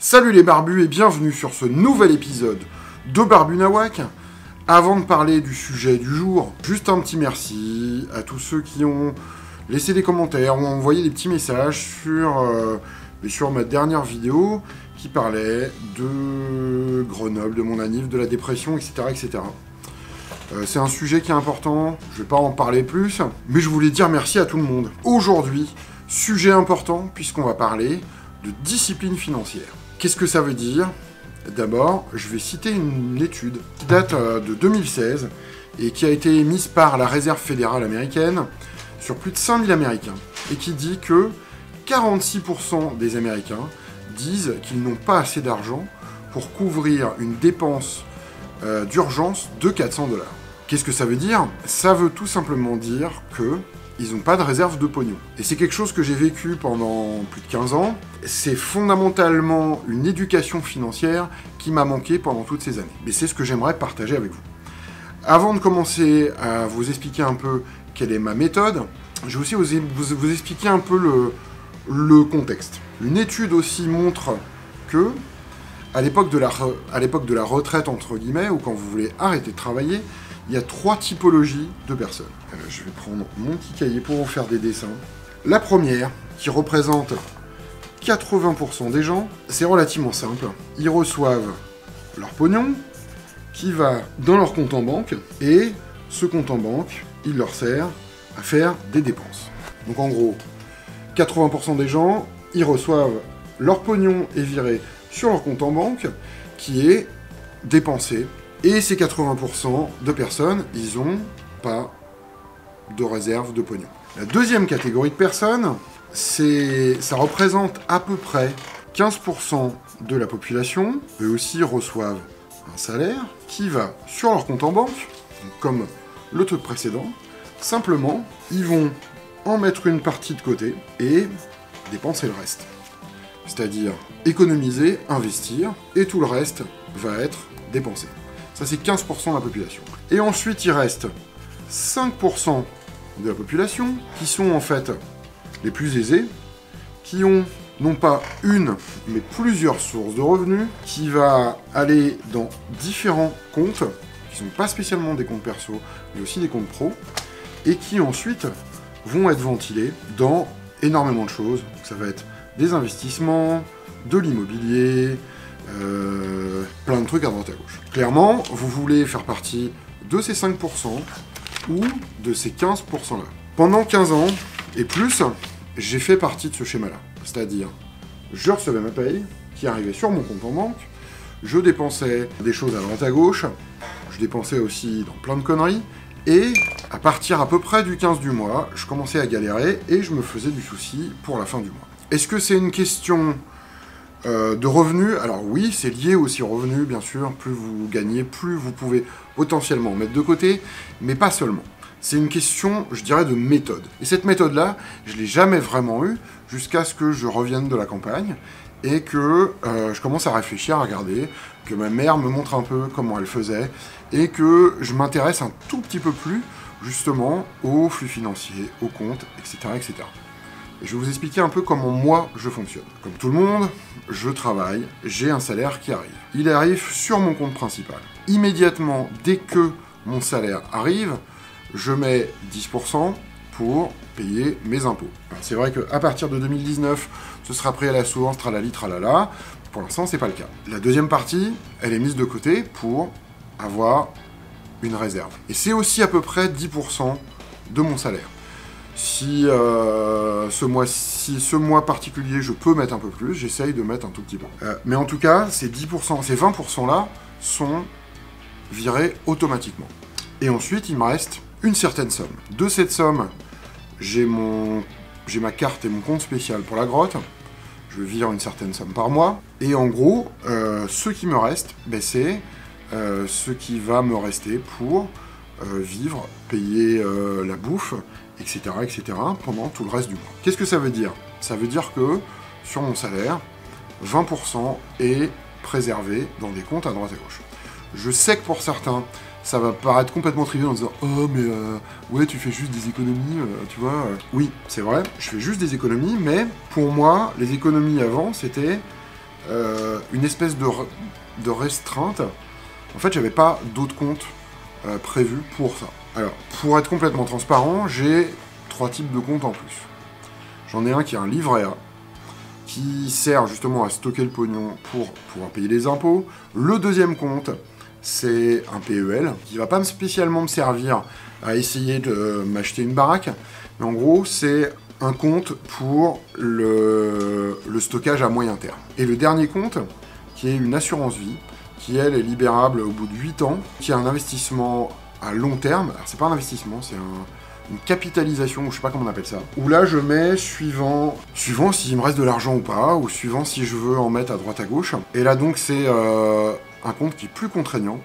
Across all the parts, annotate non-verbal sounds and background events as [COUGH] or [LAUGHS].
Salut les barbus et bienvenue sur ce nouvel épisode de Barbu Nawak. Avant de parler du sujet du jour, juste un petit merci à tous ceux qui ont laissé des commentaires ou envoyé des petits messages sur, euh, sur ma dernière vidéo qui parlait de Grenoble, de mon anniv, de la dépression, etc. etc. Euh, c'est un sujet qui est important, je vais pas en parler plus, mais je voulais dire merci à tout le monde. Aujourd'hui, sujet important puisqu'on va parler de discipline financière. Qu'est-ce que ça veut dire D'abord, je vais citer une étude qui date euh, de 2016 et qui a été émise par la Réserve fédérale américaine sur plus de 5000 Américains et qui dit que 46% des Américains disent qu'ils n'ont pas assez d'argent pour couvrir une dépense euh, d'urgence de 400 dollars. Qu'est-ce que ça veut dire? Ça veut tout simplement dire que ils n'ont pas de réserve de pognon. Et c'est quelque chose que j'ai vécu pendant plus de 15 ans. C'est fondamentalement une éducation financière qui m'a manqué pendant toutes ces années. Mais c'est ce que j'aimerais partager avec vous. Avant de commencer à vous expliquer un peu quelle est ma méthode, je vais aussi vous, expliquer un peu le, contexte. Une étude aussi montre que, à l'époque de, la, de la retraite, entre guillemets, ou quand vous voulez arrêter de travailler, il y a trois typologies de personnes. Euh, je vais prendre mon petit cahier pour vous faire des dessins. La première, qui représente 80% des gens, c'est relativement simple. Ils reçoivent leur pognon, qui va dans leur compte en banque, et ce compte en banque, il leur sert à faire des dépenses. Donc en gros, 80% des gens, ils reçoivent leur pognon et viré sur leur compte en banque, qui est dépensé et ces 80% de personnes, ils n'ont pas de réserve de pognon. La deuxième catégorie de personnes, c'est, ça représente à peu près 15% de la population. Eux aussi reçoivent un salaire qui va sur leur compte en banque, comme le truc précédent. Simplement, ils vont en mettre une partie de côté et dépenser le reste. C'est-à-dire économiser, investir, et tout le reste va être dépensé. Ça, c'est 15% de la population. Et ensuite, il reste 5% de la population qui sont en fait les plus aisés, qui ont non pas une, mais plusieurs sources de revenus, qui va aller dans différents comptes, qui ne sont pas spécialement des comptes perso, mais aussi des comptes pro, et qui ensuite vont être ventilés dans énormément de choses. ça va être des investissements, de l'immobilier, euh, plein de trucs à droite à gauche. Clairement, vous voulez faire partie de ces 5% ou de ces 15% là. Pendant 15 ans et plus, j'ai fait partie de ce schéma-là. C'est-à-dire, je recevais ma paye qui arrivait sur mon compte en banque, je dépensais des choses à droite à gauche, je dépensais aussi dans plein de conneries, et à partir à peu près du 15 du mois, je commençais à galérer et je me faisais du souci pour la fin du mois. Est-ce que c'est une question euh, de revenus, alors oui, c'est lié aussi aux revenus, bien sûr. Plus vous gagnez, plus vous pouvez potentiellement mettre de côté, mais pas seulement. C'est une question, je dirais, de méthode. Et cette méthode-là, je l'ai jamais vraiment eue jusqu'à ce que je revienne de la campagne et que euh, je commence à réfléchir, à regarder, que ma mère me montre un peu comment elle faisait et que je m'intéresse un tout petit peu plus justement aux flux financiers, aux comptes, etc., etc je vais vous expliquer un peu comment moi je fonctionne. Comme tout le monde, je travaille, j'ai un salaire qui arrive. Il arrive sur mon compte principal. Immédiatement, dès que mon salaire arrive, je mets 10% pour payer mes impôts. C'est vrai qu'à partir de 2019, ce sera pris à la source, tralali, tralala. Pour l'instant, c'est pas le cas. La deuxième partie, elle est mise de côté pour avoir une réserve. Et c'est aussi à peu près 10% de mon salaire. Si, euh, ce mois, ce mois particulier, je peux mettre un peu plus, j'essaye de mettre un tout petit peu. Euh, mais en tout cas, ces 10%, ces 20%-là sont virés automatiquement. Et ensuite, il me reste une certaine somme. De cette somme, j'ai mon, j'ai ma carte et mon compte spécial pour la grotte. Je vire une certaine somme par mois. Et en gros, euh, ce qui me reste, ben, c'est ce qui va me rester pour vivre, payer la bouffe etc., etc., pendant tout le reste du mois. Qu'est-ce que ça veut dire? Ça veut dire que sur mon salaire, 20% est préservé dans des comptes à droite et à gauche. Je sais que pour certains, ça va paraître complètement trivial en disant Oh, mais euh, ouais, tu fais juste des économies, euh, tu vois. Oui, c'est vrai, je fais juste des économies, mais pour moi, les économies avant, c'était euh, une espèce de, de restreinte. En fait, j'avais pas d'autres comptes euh, prévus pour ça. Alors, pour être complètement transparent, j'ai trois types de comptes en plus. J'en ai un qui est un livret A, qui sert justement à stocker le pognon pour pouvoir payer les impôts. Le deuxième compte, c'est un PEL, qui va pas spécialement me servir à essayer de m'acheter une baraque, mais en gros, c'est un compte pour le, stockage à moyen terme. Et le dernier compte, qui est une assurance vie, qui elle est libérable au bout de 8 ans, qui est un investissement à long terme. Alors c'est pas un investissement, c'est une capitalisation, ou je sais pas comment on appelle ça. Où là je mets suivant, suivant s'il me reste de l'argent ou pas, ou suivant si je veux en mettre à droite à gauche. Et là donc c'est euh, un compte qui est plus contraignant,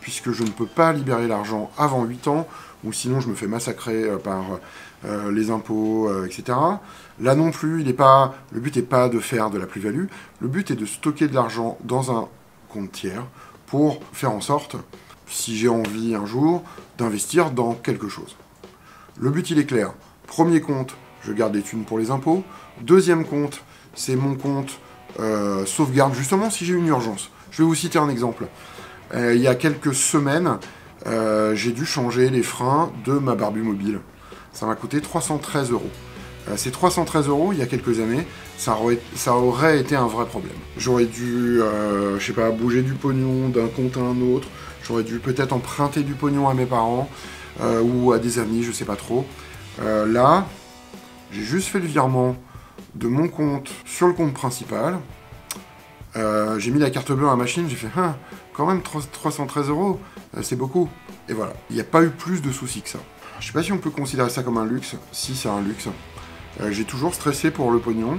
puisque je ne peux pas libérer l'argent avant 8 ans, ou sinon je me fais massacrer euh, par euh, les impôts, etc. Là non plus, il est pas, le but n'est pas de faire de la plus-value, le but est de stocker de l'argent dans un compte tiers pour faire en sorte, si j'ai envie un jour, d'investir dans quelque chose. Le but il est clair. Premier compte, je garde les thunes pour les impôts. Deuxième compte, c'est mon compte euh, sauvegarde, justement si j'ai une urgence. Je vais vous citer un exemple. Euh, il y a quelques semaines, euh, j'ai dû changer les freins de ma Barbie mobile. Ça m'a coûté 313 euros. Ces 313 euros, il y a quelques années, ça aurait, été un vrai problème. J'aurais dû, je sais pas, bouger du pognon d'un compte à un autre. J'aurais dû peut-être emprunter du pognon à mes parents ou à des amis, je sais pas trop. là, j'ai juste fait le virement de mon compte sur le compte principal. Euh, j'ai mis la carte bleue à la machine, j'ai fait hein, quand même 313 euros, euh, c'est beaucoup. Et voilà, il n'y a pas eu plus de soucis que ça. Je sais pas si on peut considérer ça comme un luxe, si c'est un luxe. Euh, j'ai toujours stressé pour le pognon,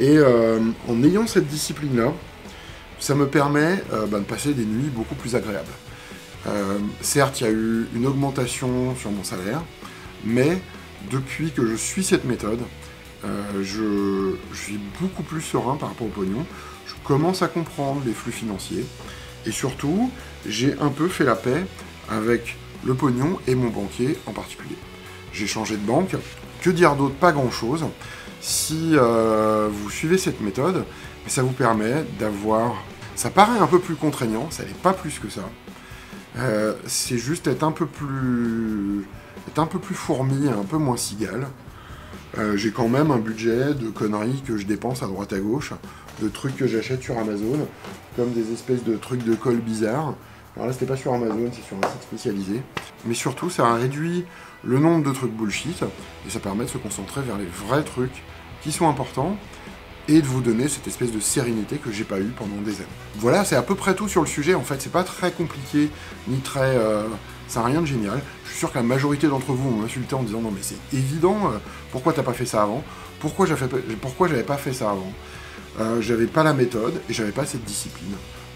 et en ayant cette discipline-là, ça me permet bah, de passer des nuits beaucoup plus agréables. certes, il y a eu une augmentation sur mon salaire, mais depuis que je suis cette méthode, je, suis beaucoup plus serein par rapport au pognon je commence à comprendre les flux financiers. Et surtout, j'ai un peu fait la paix avec le pognon et mon banquier en particulier. J'ai changé de banque. Que dire d'autre Pas grand-chose. Si euh, vous suivez cette méthode, ça vous permet d'avoir... Ça paraît un peu plus contraignant, ça n'est pas plus que ça. Euh, c'est juste être un peu plus... être un peu plus fourmi un peu moins cigale. Euh, j'ai quand même un budget de conneries que je dépense à droite à gauche de trucs que j'achète sur Amazon, comme des espèces de trucs de colle bizarres. Alors là, c'était pas sur Amazon, c'est sur un site spécialisé. Mais surtout, ça a réduit le nombre de trucs bullshit, et ça permet de se concentrer vers les vrais trucs qui sont importants, et de vous donner cette espèce de sérénité que j'ai pas eu pendant des années. Voilà, c'est à peu près tout sur le sujet, en fait, c'est pas très compliqué, ni très... Euh, ça n'a rien de génial. Je suis sûr que la majorité d'entre vous m'ont insulté en disant non mais c'est évident, euh, pourquoi t'as pas fait ça avant? Pourquoi j'avais pas fait ça avant? Euh, j'avais pas la méthode et j'avais pas cette discipline.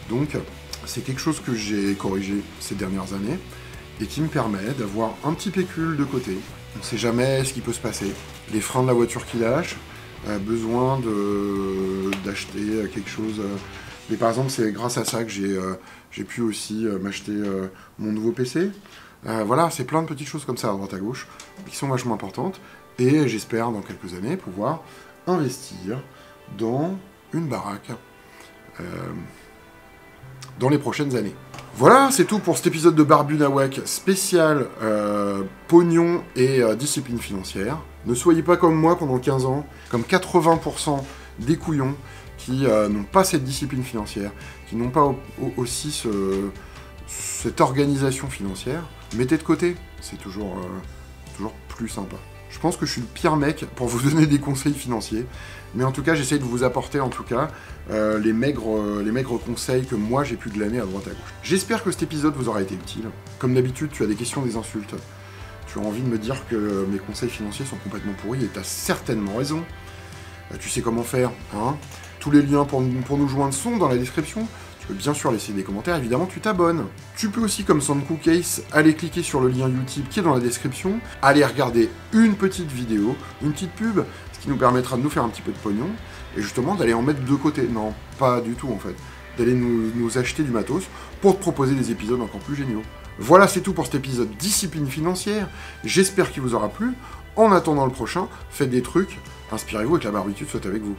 Donc c'est quelque chose que j'ai corrigé ces dernières années et qui me permet d'avoir un petit pécule de côté. On ne sait jamais ce qui peut se passer. Les freins de la voiture qui lâchent, euh, besoin d'acheter quelque chose. Euh. mais par exemple, c'est grâce à ça que j'ai pu aussi m'acheter mon nouveau PC. voilà, c'est plein de petites choses comme ça à droite à gauche qui sont vachement importantes. Et j'espère dans quelques années pouvoir investir dans une baraque euh, dans les prochaines années. Voilà, c'est tout pour cet épisode de Barbu Nawak spécial euh, pognon et euh, discipline financière. Ne soyez pas comme moi pendant 15 ans, comme 80% des couillons qui n'ont pas cette discipline financière, qui n'ont pas aussi cette organisation financière. Mettez de côté, c'est toujours, toujours plus sympa. Je pense que je suis le pire mec pour vous [LAUGHS] donner des conseils financiers. Mais en tout cas, j'essaie de vous apporter en tout cas euh, les, maigres, euh, les maigres conseils que moi j'ai pu glaner à droite à gauche. J'espère que cet épisode vous aura été utile. Comme d'habitude, tu as des questions, des insultes. Tu as envie de me dire que mes conseils financiers sont complètement pourris et tu as certainement raison. Euh, tu sais comment faire, hein Tous les liens pour nous joindre sont dans la description bien sûr laisser des commentaires, évidemment tu t'abonnes. Tu peux aussi, comme Sanku Case, aller cliquer sur le lien YouTube qui est dans la description, aller regarder une petite vidéo, une petite pub, ce qui nous permettra de nous faire un petit peu de pognon, et justement d'aller en mettre de côté. Non, pas du tout en fait. D'aller nous, nous acheter du matos pour te proposer des épisodes encore plus géniaux. Voilà, c'est tout pour cet épisode discipline financière. J'espère qu'il vous aura plu. En attendant le prochain, faites des trucs, inspirez-vous et que la barbitude soit avec vous.